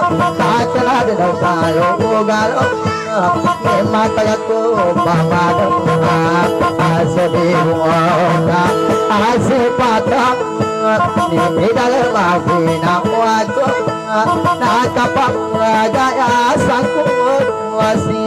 ka na din ang tayo Ugalo May matagat ko Pamadang Asabi mo ka Asipatak Nidal mafina wato Nakapang gaya sa kumot Wasi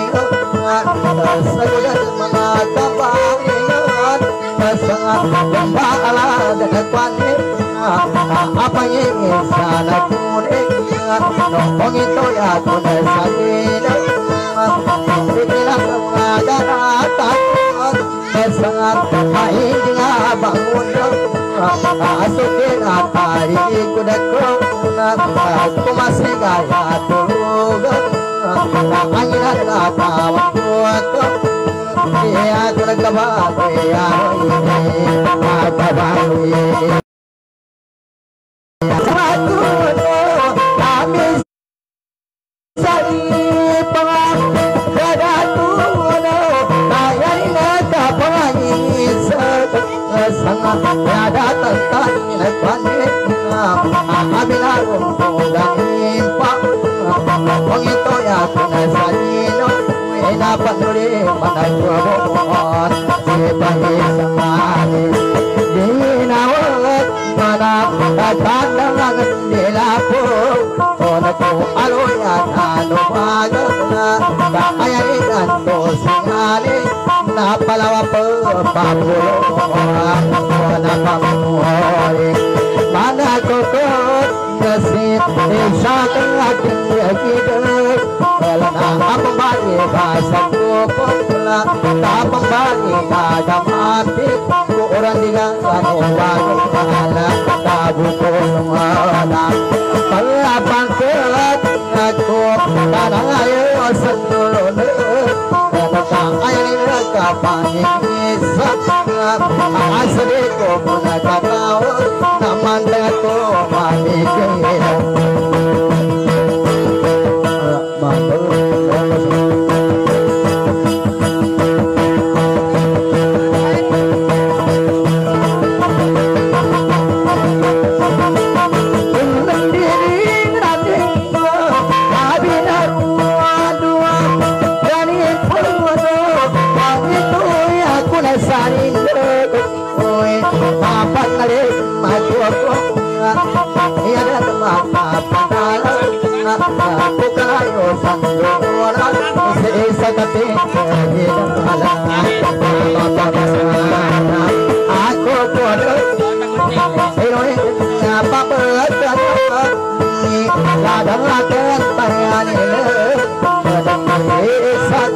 Sagudan mga kabalingon Masangat Pembaala Dan kwanin Apa yang sana kuning Nopong ito ya tunay sa ginang Binilang mga ganatan Masangat Hindi nga bangun Asukin at tari kudat ko Kumasi gaya tulog Nanganginan na tawag ko ako Iya ko nagkabago Iya ko ini Magkabago ayo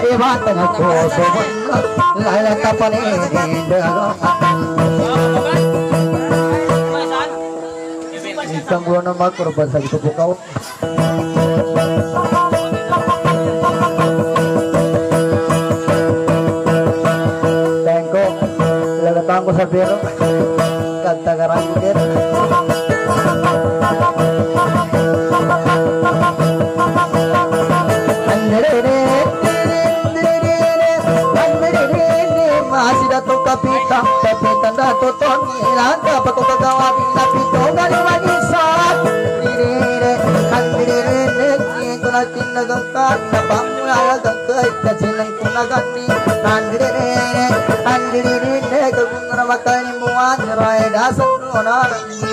sa Sama asan Kwanya Kasi sa ko Wana Pinanto Inakinala Kapani ada pamikiran Sa tatakan na nagandi Apa masari Koko Apati Adika Araida Kaibatan ako Subhan Lala kapanin Isang buwan na magkurban sa ito po kau Tengko Lalatang ko sa biro Kanta karang bukit na to kapita, papitan na to ton, ilan ka, patutatawin.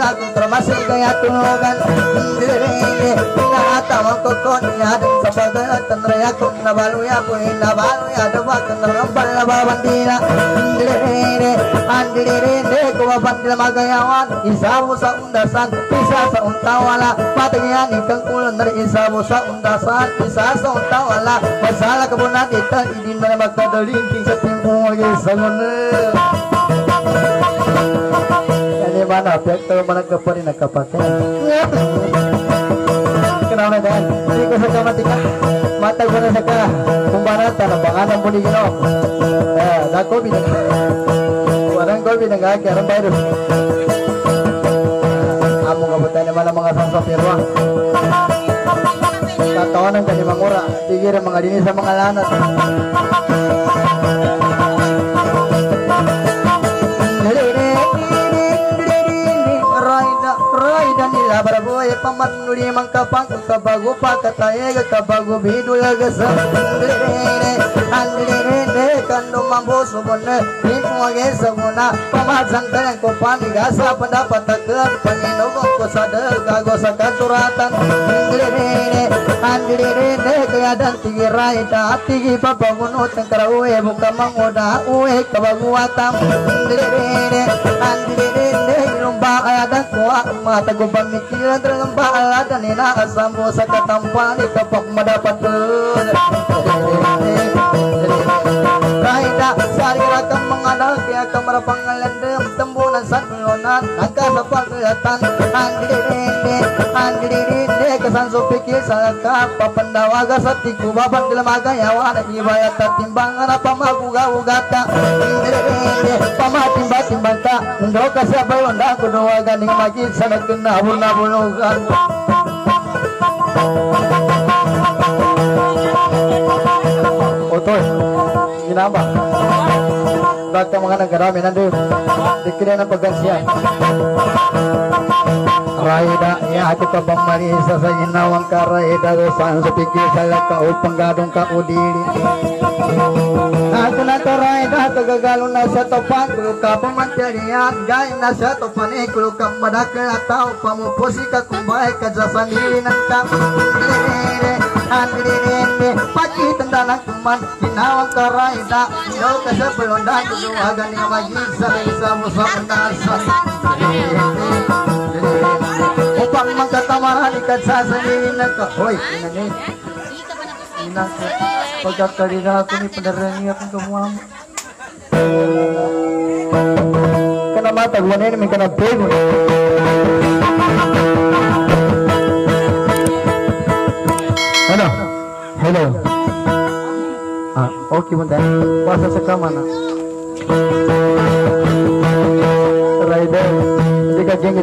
Kada sa dato ere Kunapan muli magkukun Andire Ito nga ba salindaw Nangga ganatakang kumain Di nga bang Nangga tinatani Kuda kong tramasig Kaya tunugan Andire Pinatawang kukun Iadang sa pagdatan Raya kong nabaluya Puhin nabaluya Dawakan Narambal na babandila Andire Andire Kumapandila magayawan Isa mo sa undasan Isa sa untawala Patagyan ikang kulan sa undasan na mo nagkaparin nagkapatid Kenapa dan Hindi ko na sa ka Kumbanata na pangalan mo ni Gino Eh, dako binag Warang ko binag Karang virus Amo kabutan naman ang mga sangsapirwa Tatawanan ka ni Mangura Tigir ang mga dinis sa mga lanat pamanuli mangkapang kabago pakatayega kabago bidula gasa Andire kando mambo subone Pinwage sabuna Pamasang talang ko panigasa Pendapat takkan Panginoon ko sadar Kago sa katuratan Andire Andire Kaya dan tigi raida Tigi papamunot Ang karauwe Buka mangoda Uwe kabaguatam Andire Andire Lumba kaya dan kuwa Mata ko pamikiran Lumba ala dan inaasam mo sa katampani Kapag madapat Raida sarira kang mengenal Kaya kamar pangalandem Tembunan sanlonan Angka sa kelihatan Andirinde Andirinde Kesan supiki salaka Papandawaga sa tiku Baban dilamaga yawan Ibayat timbangan Apa maguga ugata Andirinde Pamatimba timbanta Ndo kasabay Wanda kudoa ganing magid Sa nagkina Nabulugan Otoy Ginaba Bakta mga nagarami nandun Dikira ng paggansiyan Raida ya aku ka pamarisa sa inawang ka Raida Dosan sa pikir sa laka upang gadong ka udili Ako na to Raida Kagagalo na sa topan Kulo ka pamantariyan Gaya na sa topan eh Kulo ka madakal at tao Pamupusi ka kumbay ka sa sanili ng kam Andirinde Pagi tanda ng kuman Ginawang ka Raida. Ikaw ka sa pelondan Kuduhagan ni magig sa mo sa undasan upang magkatamaran ikat sa sarili na ka. Hoy, inanin. Ina ko. Pagkakalina ako ni padarani akong kamuha mo. Kana matag wala ni may kana pego. Ano? Hello. Ah, okay mo dahil. Basa sa kama na. Rider. ka jenggi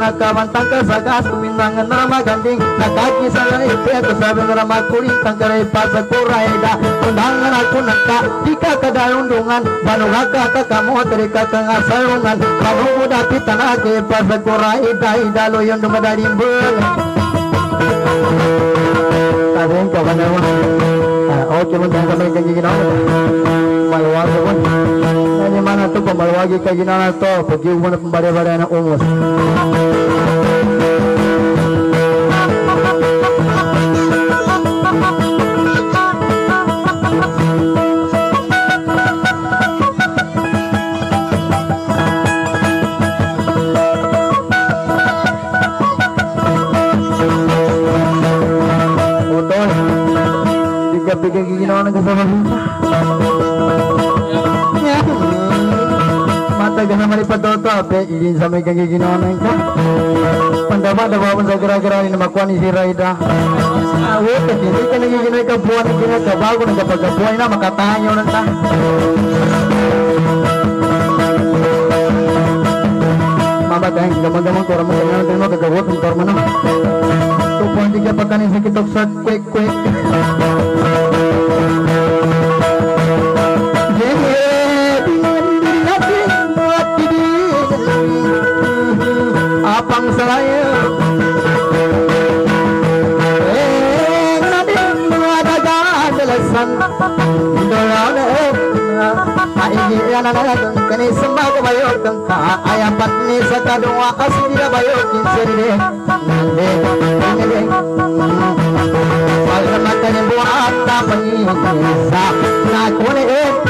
kawan tangka sagas kumindangan nama ganding nak kaki sana itu aku sabi nama kuring tangka pas kuraida undangan aku nangka jika kada undungan banu ngaka kamu terika kengasalungan kamu udah pitana ke pas kuraida ida lo yang dumadari beng Tadeng kawan oke menjadi kami janji gina malwagi pun nanya mana tu pemalwagi kayak gina tu pergi umur pembari-bari anak ape izin sa may kagiginawa ng ka. Pandama da babon sa gara-gara ni makuha ni si Raida. Awo ka hindi ka nagiginawa ka buwan ng ginagabago ng kapag kabuhay na makatahan ng ta. Mama dahil gamang-gamang ko ramang kanya ng magagawot ng karma na. Tupuan di ka pagkanin sa kitok sa quick-quick. apang saya na kone eh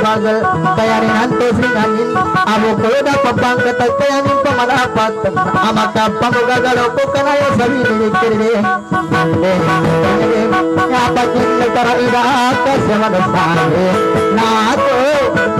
bagal kayanin anto sinangin amo ko da pabangkat kayanin pamalapat amaka pamugagalo ko kanayo ngapa kin nagtara ida ka sa manasane na ako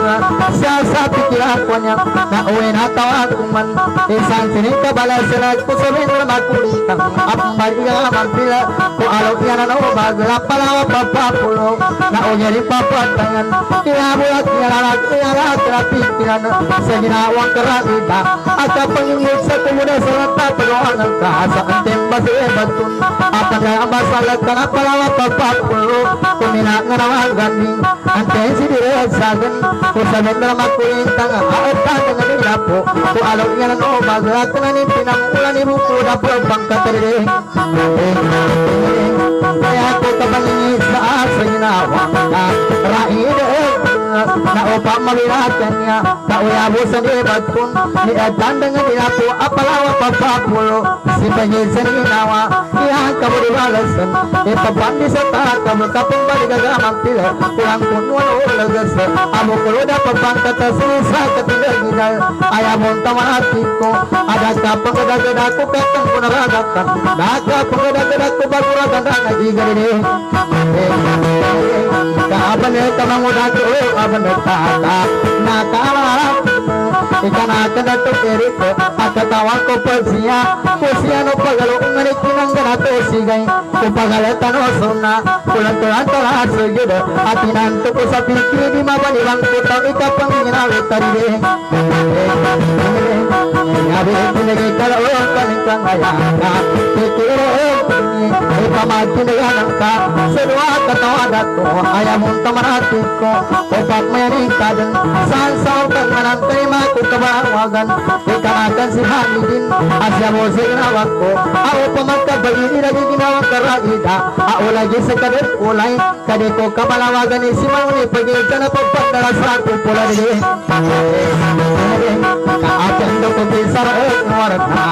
sa sa pikiran ko niya na uwi na tawa kuman isang sining kabalas na ko sabihin na makulitang apang baliga mampila ko alaw yan na bagla palawa papapulo na rin papatangan kinabulat nilalat nilalat pikiran. Sa ginawang karalita at pangingit sa kumuda sa rata taruangan ka sa anting basi batun apa na ang masalat ka na palawa papapulo kumina nga naman ganing anting si dire sagan ko sa bendera makulintang at tangan nila po alaw yan na bagla ka na ni pinamulan ni buko na po pangkatarire kaya ko kabalingis sa ka na upang mawirakan niya na uyabusan ni Batpun ni Adan dengan dinapo apalawa papapulo si Bahil sa ginawa iyan ka mo diwalasan ipabandi sa takam kapong baligagamang pila kurang kunuan o lagas amo ko da pagpangkata sa katigaginal ayamon tamanati ko ada ka pagdagada ko petang ko naragatan daga pagdagada ko baguragan kapan kamang ko kapan tata nakala ikan akan datuk eriko akatawa ko pasia kusia no pagalo ngani kinang ganato sigai ko pagalo tano sona kulan kulan tala sugido atinan to ko sa pikir di mabani bang ko ta ikapang ngina tari yabe pinagi kalo kanikang ayaka pikir tamakindayanan ka Sedua katawa dato ayamun tamanatik ko Opat mayaning kadan Saan sa utang manan terima ku kebawagan Ikan akan si Hamidin Asya mo si ginawak ko Ako pamagka bagini lagi ginawak karaida Ako lagi sekadar ulay Kadi ko kapalawagan isi mauni Pagi sana pagpagdala sa ako pula di Kaatan do ko bisar Ngwarat Lagi ini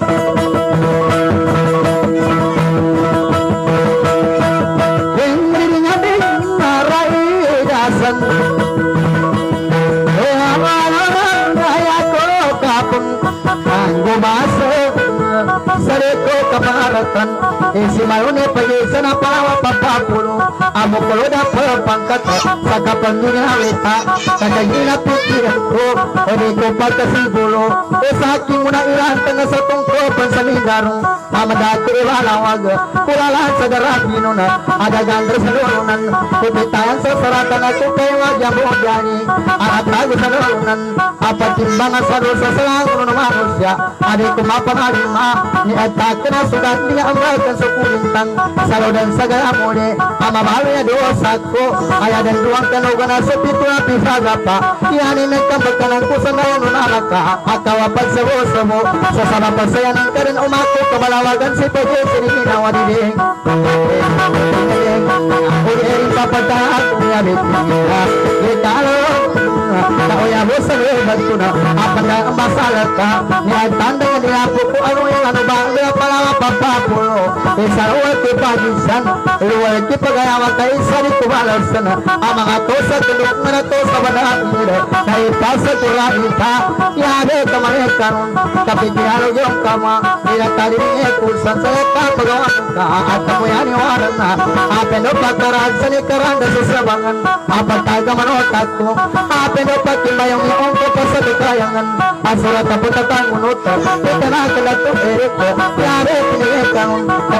Kaparatan Isi mayune pagi sana pawa papapulo Amo kulo da pangkat. Sa kapangginawita Kagagina pikiran ko Edi ko pagkasibulo E sa aking muna ilan Tanga sa tungko Pansamindarong Amadako iwalawag Kulalan sa garapino na Ada gandra sa lulunan Kupitayan sa saratan Ako kayo magyabo Gani At lago sa lulunan Apatimbangan sa dosa Sa langulo ng manusia Adi kumapangalim ma Ni atake na sugat Di ang rakan sa kulintang Sa lodan sa garamone Amabalo ya dosa ko Kaya dan duwang kanuga na sa pito na pisaga pa Ihani nagkambag ka ng kusa na yan Unalaka Akawapag sa bosa mo Sa sama pagsayanan ka rin umako Kamalawagan si Pwede Siniginawa ni Ding Ako rin papagtahan Kung yabit niya Gitalo Tao ya sa lebat ko na Apan na ang masalat ka Ni ang tanda niya Kung ano yung ano ba Ang mga ko pagisan Ruwal ko pagayawa ka Isa rin ko malasan Ang mga to sa tulog nga na to Sa banaan nila Na ipasa ko ra ita Yabe ka mga karon Kapit niyalo yung kama Nila tali ni Kulsan sa ka Pagawa ka At ako yan yung waran na Apen o pagkarag Sa nikaranda sa sabangan Apan taga manotat ko Apen o pagkimayong Yung ko pa sa dikayangan Asulat ang unutan Ito na kalat ko Erik ko Yari pinilikan Na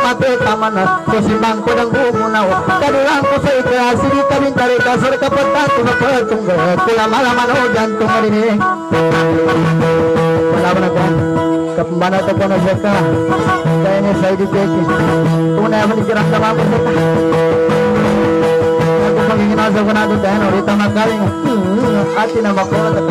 mati taman na Kusimbang ko ng bumunaw Kadulang ko sa ikaya Sige kaming tarika Sa kapatan ko na patunggal Kula malaman o dyan tumarinig Wala ba na dyan Kapambana to po na siya ka Kaya niya sa education Tunay mo ni kirang tama mo siya ka Ako pag-inasa ko na doon dahil Orita makaling Ati na makulat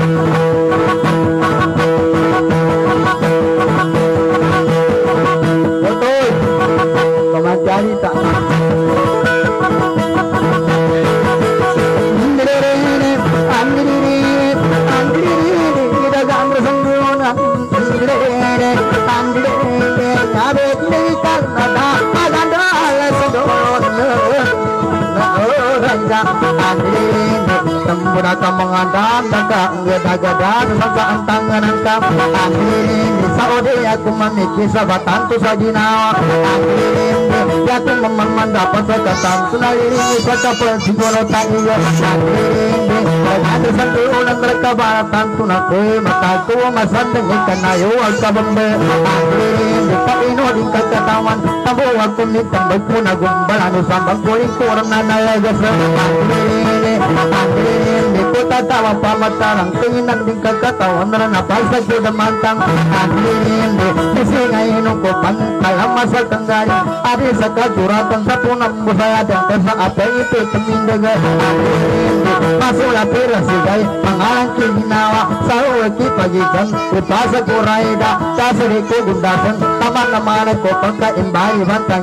Tembura ka mga dandaga Gada-gada Sa ang tangan ka Amin. Sa ode ako mamiki Sa batanto sa ginawa Amin. Yato mamang dapat sa katang Sunalilingi sa kapal Siguro tayo Amin. Ada sa tuunan mereka baratan tunakul Mataku masandang ikan ayo Agkabambe Amin. Paino di kakatawan Tabo ako ni tambag ko na gumbal Ano sambang kuling kurang na nalagas Amin. Amin Di ko tawa pamatarang Tinginan din kagkatawan na napasag ko na mantang Anilindi Kasi ngayon ko pantalang masal tanggari Ari sa kajuratan sa punang busaya Dan kasa apay ito tumindaga Anilindi Masula pira sigay Pangalan kiginawa Sa uwaki pagitan Upasa ko raida Sasari ko gundasan Taman naman ko pagkaimbay Bantang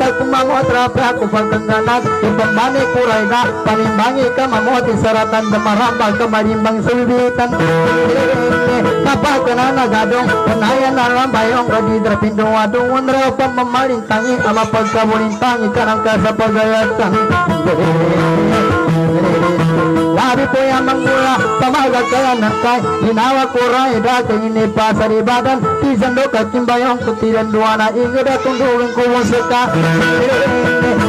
Sungawata kumangot rapi aku pagkanganat Ibambani kuraida Panimbangi ka mamoti saratan Damarambal ka marimbang sulbitan. Napagana na gadong Panayan na rambayong Kadidra pinduwadong Unra pa mamalintangi Ama pagkabulintangi Kanang ka sa pagayatan Labi po yang menggula Pamaga kaya nakai Hinawa kurai Daka ini pasar ibadan Tisan doka kimbayong Kutiran dua na inga Datong duwing kuwang seka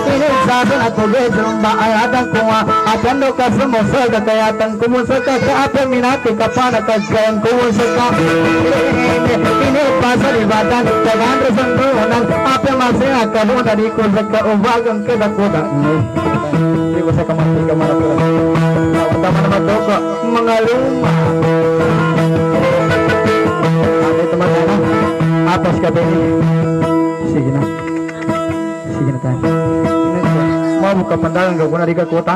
Ini sabi na tuloy Jumba ay adang kuwa Apan doka sumusal Kakayatan kuwang seka Sa apa minati Kapana kagayang kuwang seka Ini pasar ibadan Tagan resang duwanan Apa masih akan Dari kusaka Ubagang kedakudan Hindi ko sa kamati Kamarapura Tama naman daw ka, mga luma. Ano ito magana? Atas na. Na. Mau buka pandalan gak di kota.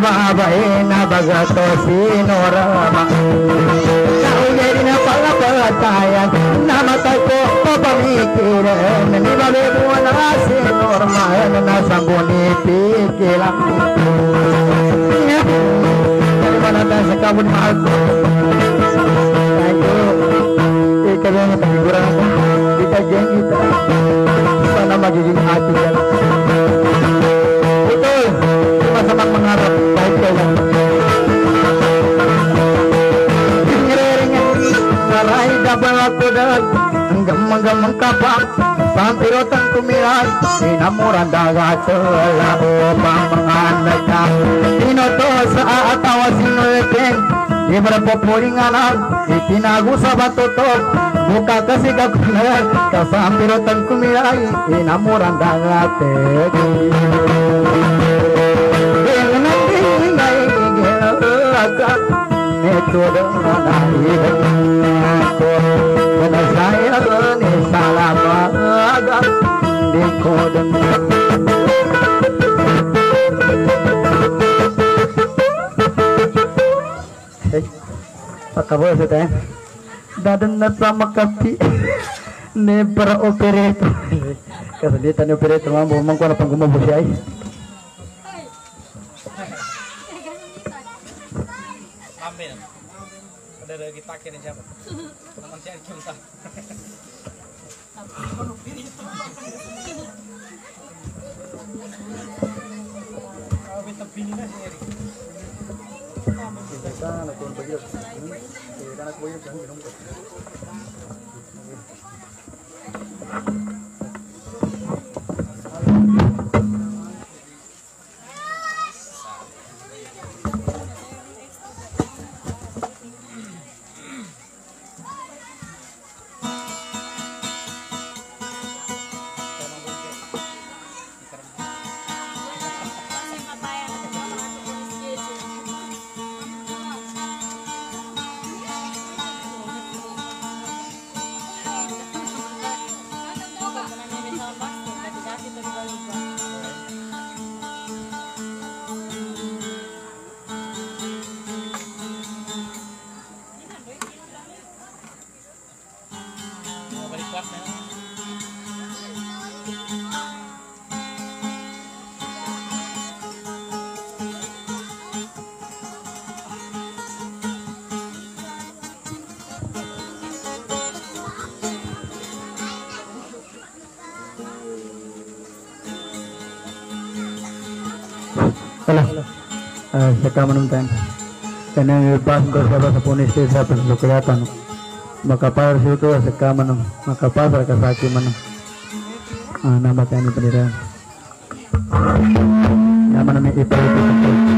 Na bagato sinorama Naugay na pala pagatayan Namatay ko papamikirin Nanibabi mo na sinorma Na nasa bunipikilang Dari mana tayo sa kabun mahal Thank you. Ikaw yung pagiguran ako Kita dyan kita Sana magiging hati Ito Manggamang kapang Pampiro tang kumiras Sinamurang dagat Labo pamanganag ka Tinoto sa aatawa sinulitin Libre po puling anak Itinago sa batutok Mukha kasi kakunan Kasampiro tang kumiras Sinamurang dagat Thank you. Pakabo sa tayo. Dadan na sa para operator. Kasi dito ni operator mambo mangko na pang gumabo siya. Ada lagi takin siapa? Teman saya kita. Kami tapi ini sendiri. Balik Ah, sa kamanuntan. Kanang ibas ko sa sa punis sa pasulukuyatan. Makapar siya ko sa kamanong. Makapasar ka sa akin manong. Ah, namatayan ni panira. Naman namin ipalito ko.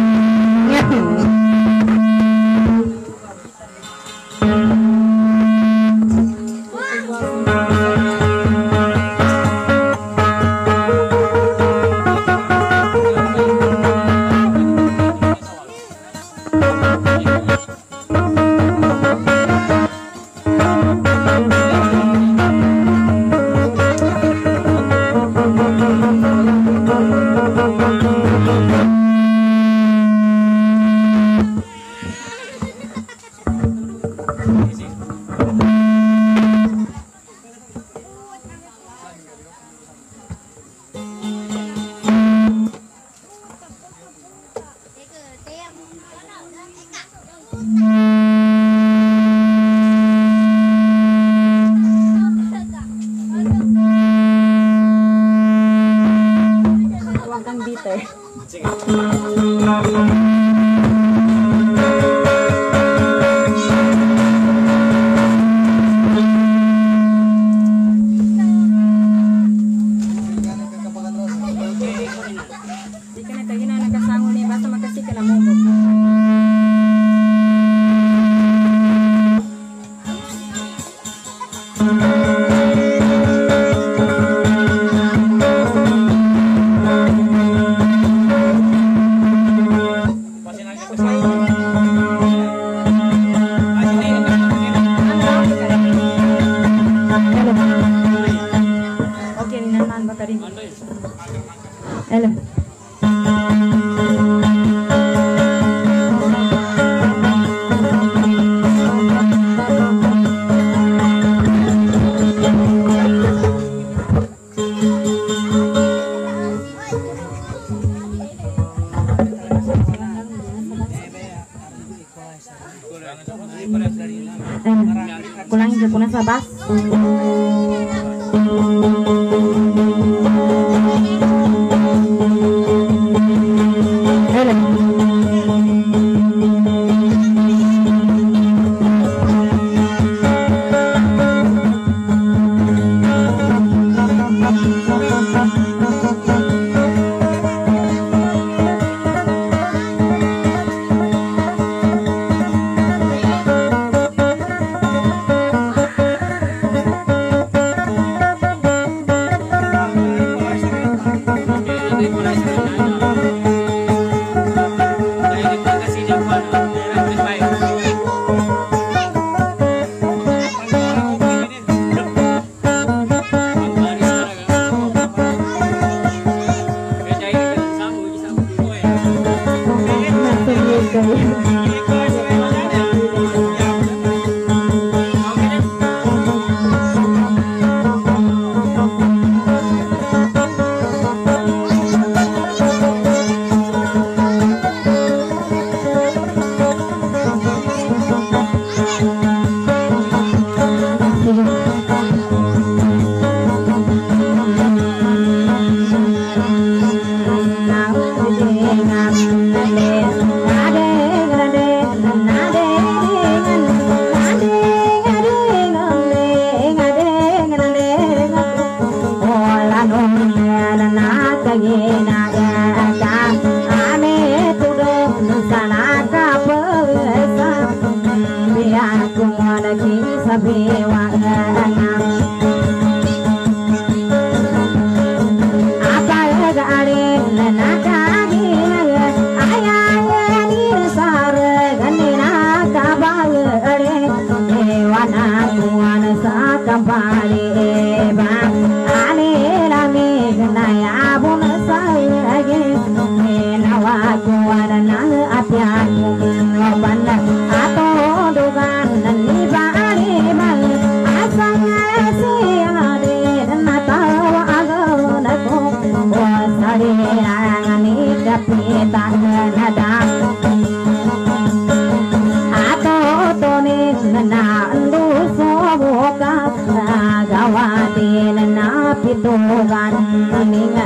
na ndu so mo ka ra ga wa te na na pi do na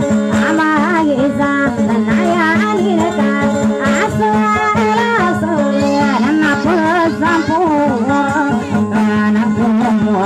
ama ye za na ya ni ra ka a so ra so ya na po sa po na na po mo